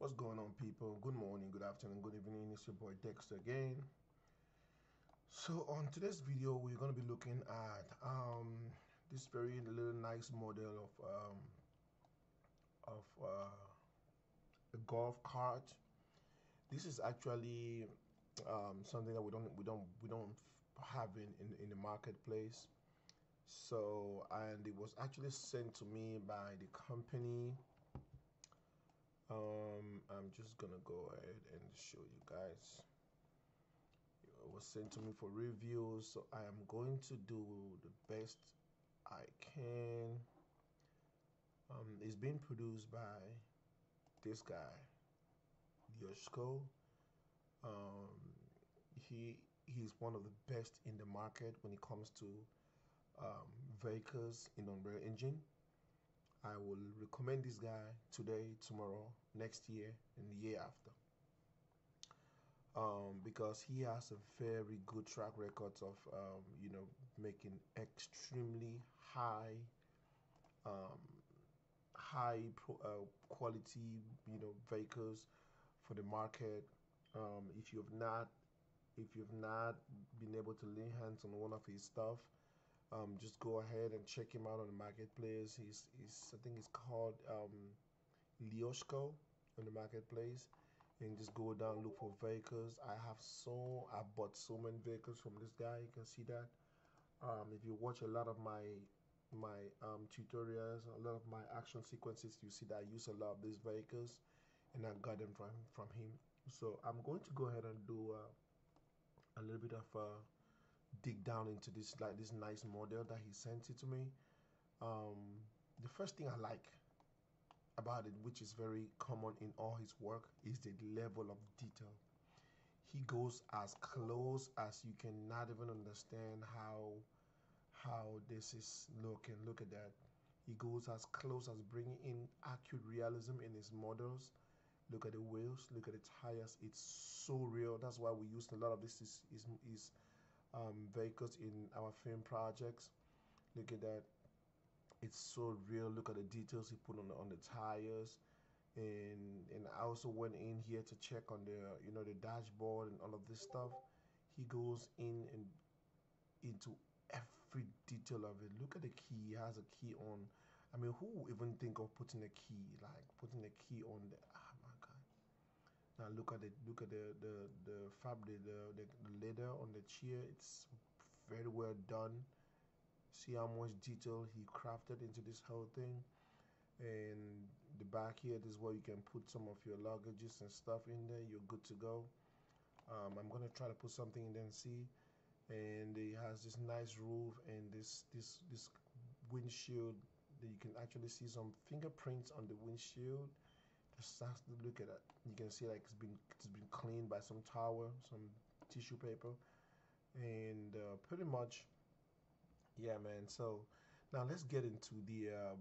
What's going on, people? Good morning, good afternoon, good evening. It's your boy Dexter again. So, on today's video, we're going to be looking at um, this very little nice model of um, of uh, a golf cart. This is actually um, something that we don't we don't we don't have in, in in the marketplace. So, and it was actually sent to me by the company um i'm just gonna go ahead and show you guys it was sent to me for reviews. So i am going to do the best i can. Um it's being produced by this guy Leoshko um he he's one of the best in the market when it comes to um, vehicles in Unreal Engine I will recommend this guy today, tomorrow, next year, and the year after. Um, because he has a very good track record of, um, you know, making extremely high, um, high pro, uh, quality, you know, vehicles for the market. Um, if you've not, if you've not been able to lay hands on one of his stuff, um, just go ahead and check him out on the marketplace. He's, he's I think it's called um, Leoshko on the marketplace. And just go down look for vehicles. I have so I bought so many vehicles from this guy. You can see that. Um, if you watch a lot of my my um, tutorials, a lot of my action sequences, you see that I use a lot of these vehicles, and I got them from from him. So I'm going to go ahead and do uh, a little bit of uh, dig down into this like this nice model that he sent it to me. Um, the first thing I like about it which is very common in all his work is the level of detail. He goes as close as you cannot even understand how how this is looking. Look at that. He goes as close as bringing in accurate realism in his models. Look at the wheels. Look at the tires. It's so real. That's why we used a lot of this is is, is um, vehicles in our film projects. Look at that. It's so real. Look at the details he put on the, on the tires. And, and I also went in here to check on the you know the dashboard and all of this stuff. He goes in and into every detail of it. Look at the key. He has a key on. I mean, who even think of putting a key like putting a key on the? Now look at it. Look at the the the fabric, the, the the leather on the chair. It's very well done. See how much detail he crafted into this whole thing. And the back here, this is where you can put some of your luggages and stuff in there. You're good to go. Um, I'm gonna try to put something in there and see. And it has this nice roof and this this this windshield that you can actually see some fingerprints on the windshield just look at it. You can see like it's been it's been cleaned by some towel, some tissue paper, and uh, pretty much, yeah, man. So now let's get into the uh,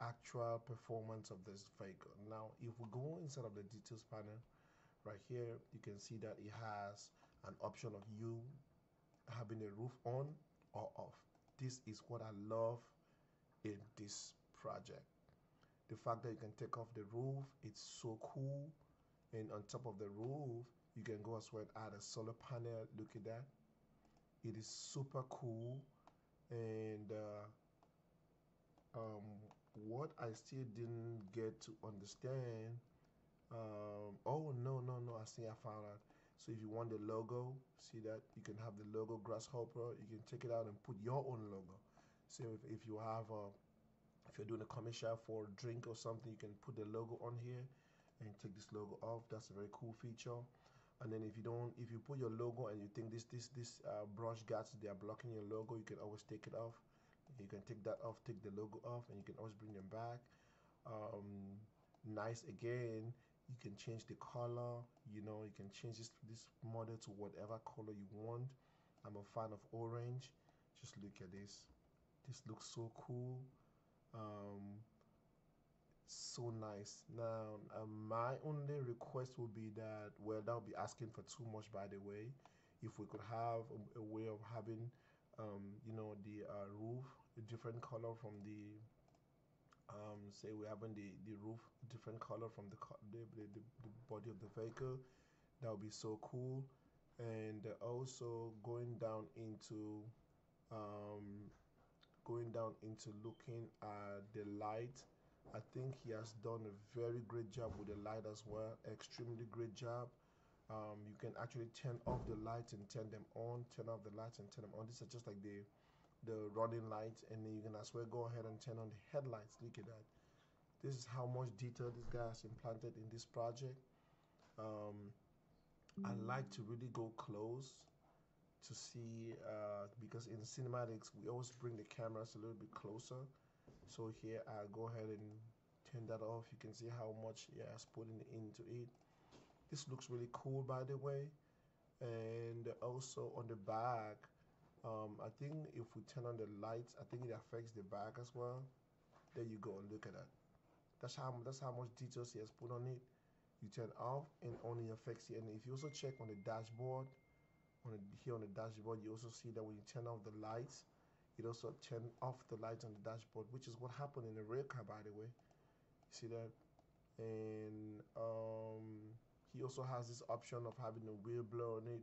actual performance of this vehicle. Now, if we go inside of the details panel, right here, you can see that it has an option of you having a roof on or off. This is what I love in this project the fact that you can take off the roof it's so cool. And on top of the roof you can go as well and add a solar panel. Look at that. It is super cool. And uh, um, what I still didn't get to understand um, oh no no no I see I found out. So if you want the logo see that? You can have the logo grasshopper. You can take it out and put your own logo. So if, if you have a if you're doing a commercial for a drink or something you can put the logo on here and take this logo off. That's a very cool feature. And then if you don't if you put your logo and you think this this this uh, brush guards they are blocking your logo you can always take it off. You can take that off take the logo off and you can always bring them back. Um, nice again you can change the color you know you can change this this model to whatever color you want. I'm a fan of orange. Just look at this. This looks so cool um, so nice. Now um, my only request would be that well that would be asking for too much by the way if we could have a, a way of having um, you know the uh, roof a different color from the um, say we're having the, the roof different color from the, the, the, the body of the vehicle that would be so cool. And also going down into um, going down into looking at the light. I think he has done a very great job with the light as well extremely great job. Um, you can actually turn off the lights and turn them on turn off the lights and turn them on. These are just like the the running lights. And then you can as well go ahead and turn on the headlights. Look at that. This is how much detail this guy has implanted in this project. Um, I like to really go close to see uh, because in cinematics we always bring the cameras a little bit closer. So here I go ahead and turn that off. You can see how much he has put into it. This looks really cool by the way. And also on the back um, I think if we turn on the lights I think it affects the back as well. There you go look at that. That's how that's how much details he has put on it. You turn off and only affects it. And if you also check on the dashboard on here on the dashboard you also see that when you turn off the lights it also turn off the lights on the dashboard which is what happened in the rear car by the way. You see that? And um, he also has this option of having a wheel blur on it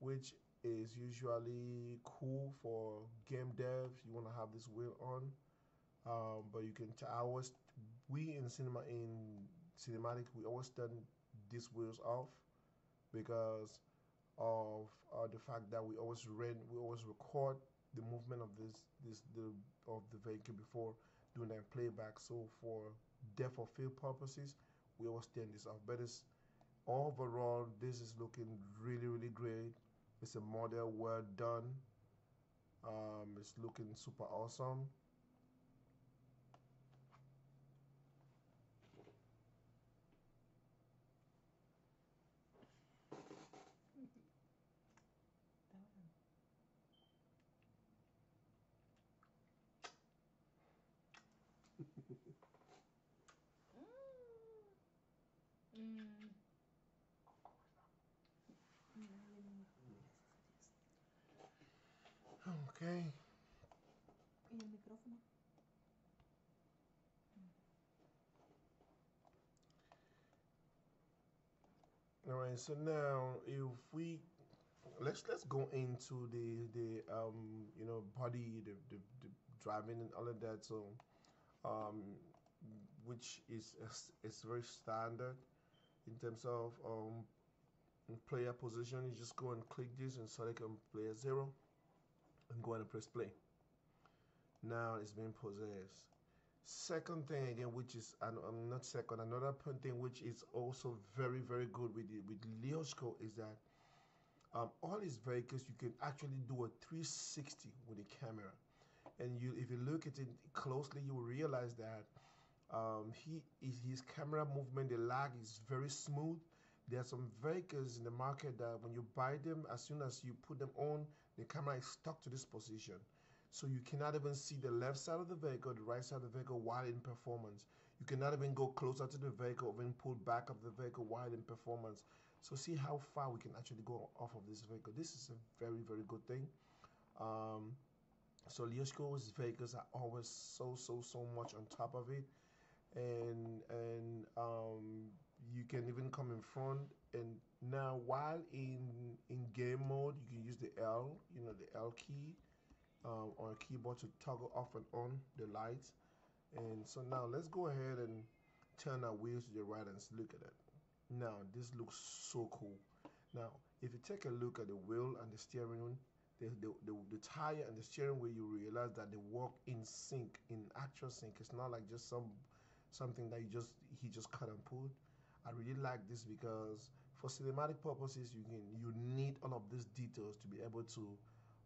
which is usually cool for game devs. You want to have this wheel on um, but you can I always we in cinema in cinematic we always turn these wheels off because of uh, the fact that we always read, we always record the movement of this this the of the vehicle before doing that playback. So for depth of field purposes, we always turn this off. But it's overall this is looking really really great. It's a model well done. Um, it's looking super awesome. All right. So now, if we let's let's go into the the um you know body the the, the driving and all of that. So, um, which is is very standard in terms of um player position. You just go and click this and select on player zero and go and press play. Now it's being possessed. Second thing again, which is um, not second, another thing which is also very very good with with Leoshko is that um, all his vehicles you can actually do a 360 with the camera, and you if you look at it closely, you will realize that um, he his camera movement, the lag is very smooth. There are some vehicles in the market that when you buy them, as soon as you put them on, the camera is stuck to this position. So you cannot even see the left side of the vehicle, the right side of the vehicle while in performance. You cannot even go closer to the vehicle even pull back of the vehicle while in performance. So see how far we can actually go off of this vehicle. This is a very, very good thing. Um, so Leoshko's vehicles are always so, so, so much on top of it. And, and um, you can even come in front and now while in in game mode you can use the L you know the L key um, on a keyboard to toggle off and on the lights. And so now let's go ahead and turn our wheels to the right and look at it. Now this looks so cool. Now if you take a look at the wheel and the steering wheel the, the, the, the tire and the steering wheel you realize that they work in sync in actual sync. It's not like just some something that you just he just cut and put I really like this because for cinematic purposes, you can you need all of these details to be able to,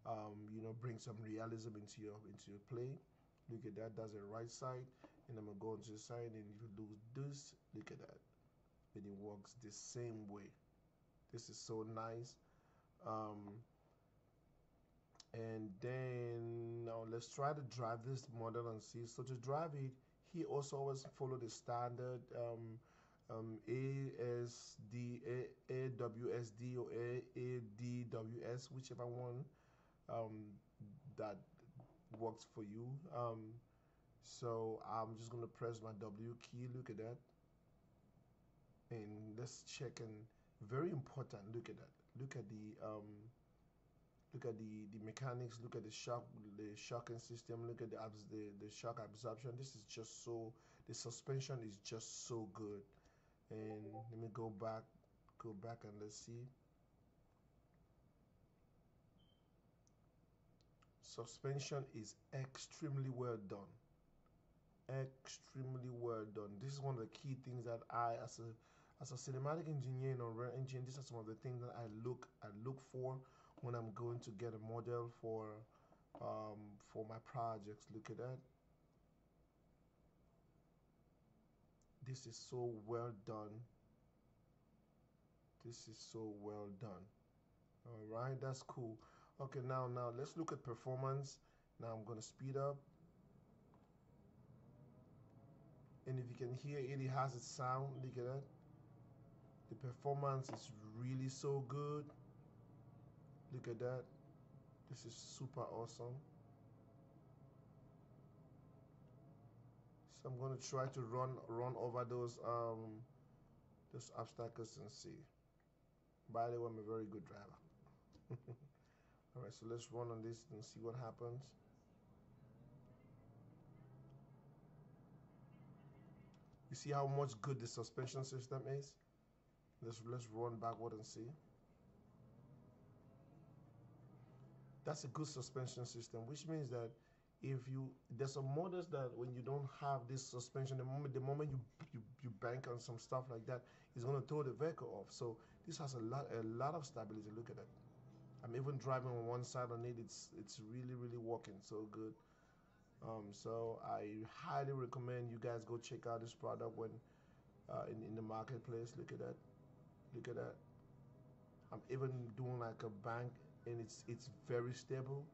um, you know, bring some realism into your into your play. Look at that. That's the right side, and I'm gonna go into the side, and if you do this, look at that, and it works the same way. This is so nice. Um, and then now let's try to drive this model and see. So to drive it, he also always follow the standard. Um, um, ASD, A, AWSD or ADWS, whichever one um, that works for you. Um, so I'm just gonna press my W key look at that. And let's check and very important look at that. Look at the um, look at the the mechanics look at the shock the shocking system look at the abs the, the shock absorption. This is just so the suspension is just so good. And let me go back go back and let's see suspension is extremely well done extremely well done this is one of the key things that i as a as a cinematic engineer in Unreal Engine, these are some of the things that I look I look for when I'm going to get a model for um, for my projects. Look at that. This is so well done. This is so well done. All right, that's cool. Okay, now now let's look at performance. Now I'm gonna speed up. And if you can hear it, it has a sound. Look at that. The performance is really so good. Look at that. This is super awesome. So I'm going to try to run run over those um those obstacles and see. By the way, I'm a very good driver. All right, so let's run on this and see what happens. You see how much good the suspension system is? Let's let's run backward and see. That's a good suspension system, which means that if you there's some models that when you don't have this suspension, the moment the moment you you, you bank on some stuff like that, it's gonna throw the vehicle off. So this has a lot a lot of stability. Look at that. I'm even driving on one side on it. It's it's really really working so good. Um, so I highly recommend you guys go check out this product when uh, in in the marketplace. Look at that. Look at that. I'm even doing like a bank and it's it's very stable.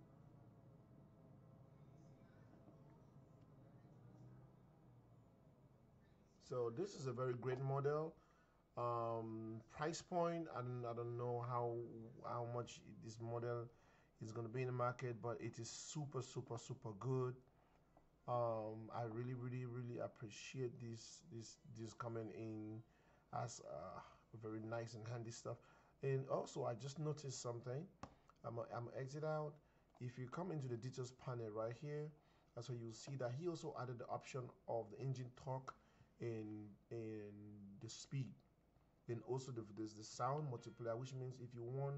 So this is a very great model. Um, price point, I don't, I don't know how how much this model is going to be in the market, but it is super super super good. Um, I really really really appreciate this this this coming in as uh, very nice and handy stuff. And also, I just noticed something. I'm I'm exit out. If you come into the details panel right here, that's where you'll see that he also added the option of the engine torque and and the speed. Then also the, there's the sound multiplier, which means if you want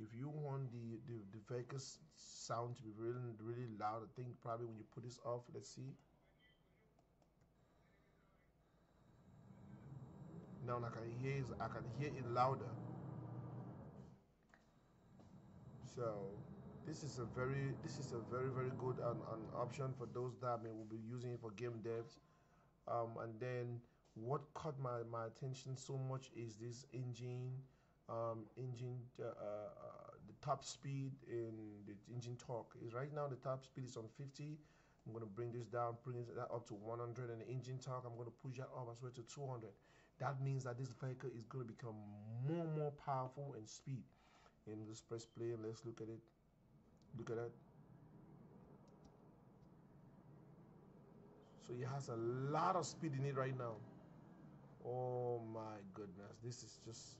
if you want the the, the vehicle's sound to be really really loud, I think probably when you put this off, let's see. Now I can hear it, I can hear it louder. So this is a very this is a very very good an, an option for those that may will be using it for game devs. Um, and then what caught my, my attention so much is this engine um, engine uh, uh, the top speed and the engine torque is right now the top speed is on 50 I'm going to bring this down bring that up to 100 and the engine torque I'm going to push that up as well to 200 that means that this vehicle is going to become more and more powerful in speed. And let's press play and let's look at it. Look at that. So it has a lot of speed in it right now oh my goodness this is just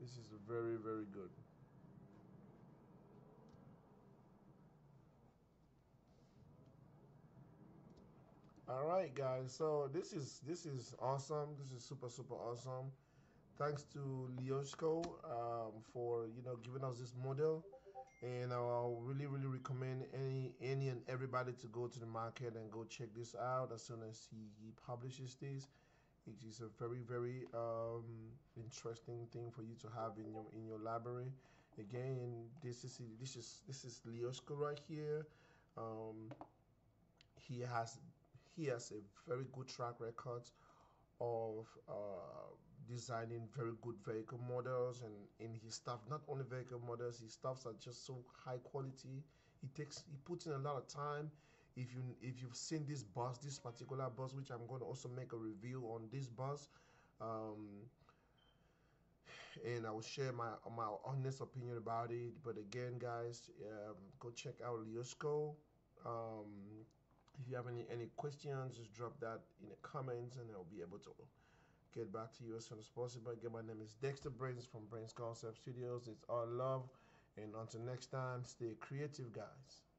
this is very very good All right, guys. So this is this is awesome. This is super super awesome. Thanks to Leoshko um, for you know giving us this model, and I'll really really recommend any any and everybody to go to the market and go check this out as soon as he, he publishes this. It is a very very um, interesting thing for you to have in your in your library. Again, this is this is this is Leoshko right here. Um, he has he has a very good track record of uh, designing very good vehicle models and in his stuff not only vehicle models his stuffs are just so high quality he takes he puts in a lot of time if you if you've seen this bus this particular bus which i'm going to also make a review on this bus um, and I will share my my honest opinion about it. But again, guys, um, go check out Leoshko. Um, if you have any any questions, just drop that in the comments, and I'll be able to get back to you as soon as possible. Again, my name is Dexter Brains from Brains Concept Studios. It's all love, and until next time, stay creative, guys.